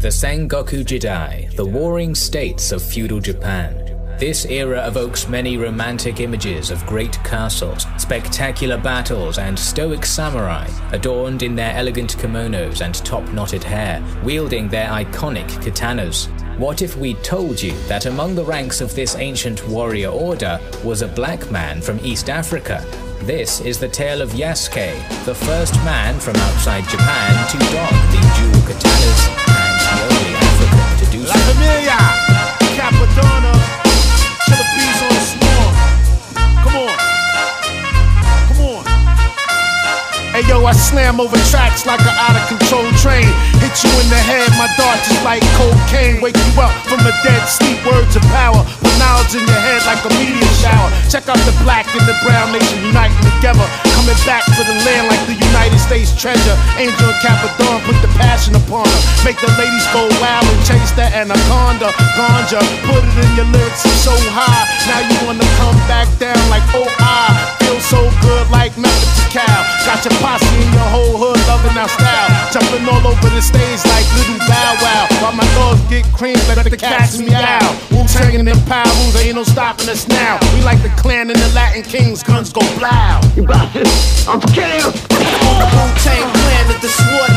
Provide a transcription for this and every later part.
The Sengoku Jidai, the warring states of feudal Japan. This era evokes many romantic images of great castles, spectacular battles, and stoic samurai, adorned in their elegant kimonos and top-knotted hair, wielding their iconic katanas. What if we told you that among the ranks of this ancient warrior order was a black man from East Africa? This is the tale of Yasuke, the first man from outside Japan to don the dual katanas La Familia, Cappadonna, Killer Bees on the swarm. Come on. Come on. Hey yo, I slam over tracks like an out of control train. Hit you in the head, my dart just like cocaine. Wake you up from a dead sleep, words of power. Put knowledge in your head like a meteor shower. Check out the black and the brown nation uniting together. Coming back for the land like the United States treasure. Angel and Capadon put upon her. Make the ladies go wild and chase that anaconda. Ganja, put it in your lyrics, it's so high. Now you wanna come back down like, oh, I feel so good like method to cow. Got your posse in your whole hood loving our style. Jumping all over the stage like little Bow Wow. While my dogs get cream, let the cats meow. Wu Tang and them power ain't no stopping us now. We like the clan and the Latin kings, guns go blow. You bastards! I'm killing you! Wu-Tang Clan is the sword.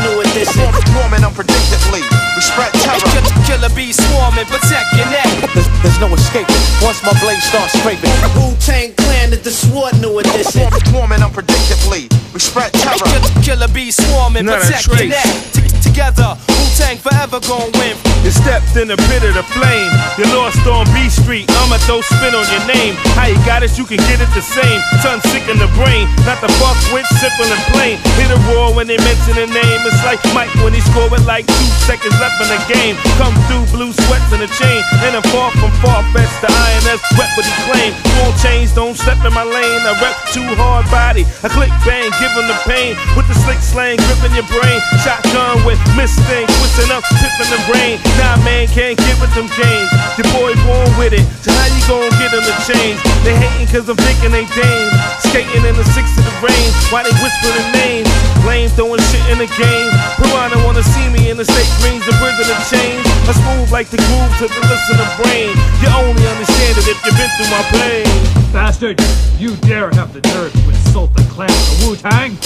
Swarming unpredictably, we spread terror. Killer bee swarming, protect your neck. There's, there's no escaping once my blade starts scraping. Wu-Tang Clan is the sword new edition. Swarming unpredictably, we spread terror. Killer bee swarming, Not a protect your trace. neck. Together, Wu-Tang forever gon' win. You stepped in the pit of the flame. You lost on B Street. I'ma throw spin on your name. How you got it, you can get it the same. Son sick in the brain. Not the fuck with simple and plain. Hit a roar when they mention the name. It's like Mike when he scored with like two seconds left in the game. Come through blue sweats and a chain. And I'm far from far fetched. The INS rep what he claim. Small chains, don't step in my lane. I rep too hard body. I click bang, give him the pain. With the slick slang, gripping your brain. Shotgun with miss thing, twisting up, tipping the brain. Nah, man, can't get with them games. Your boy born with it, how you gon' get him to change? They hating cause I'm thinking they dame. Skating in the six of the rain, why they whisper the name? Lame throwing shit in the game. Piranha wanna see me in the state greens, the rhythm of change. I smooth like the groove to the listener brain. You only understand it if you've been through my pain. Bastard, you dare have the nerve to insult the clan of the Wu-Tang?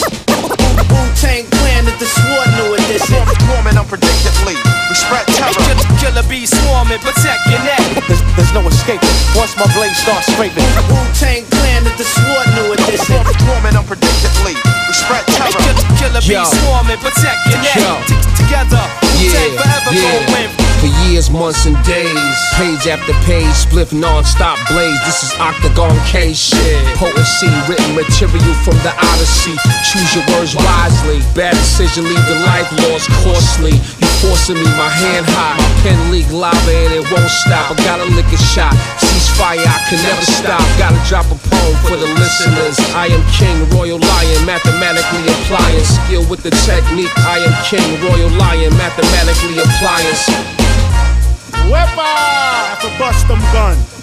Wu-Tang Clan is the sword new edition. Swarming unpredictably, we spread terror. Killer bee swarming, protect your neck. There's, no escaping once my blade starts scraping. Wu-Tang Clan is the sword new edition. Swarming unpredictably, we spread terror. Killer Yo. swarming, protect your neck. Together, Wu-Tang Yeah, forever yeah. win. For years, months, and days, page after page, spliff non-stop blaze. This is Octagon K shit. Potency, written material from the Odyssey. Choose your words wisely. Bad decision, leave the life lost costly. You forcing me, my hand high. My pen leak lava and it won't stop. I gotta lick a shot. Ceasefire, I can never stop. Gotta drop a poem for the listeners. I am king, royal lion, mathematically applying skill with the technique. I am king, royal lion, mathematically applying. Wepa! That's a bust them gun.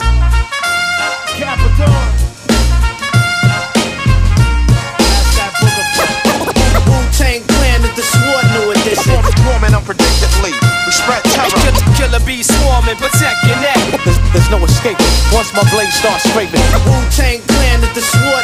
killer bees swarm and protect your neck. There's, no escaping once my blade starts scraping. Wu Tang Clan at the SWAT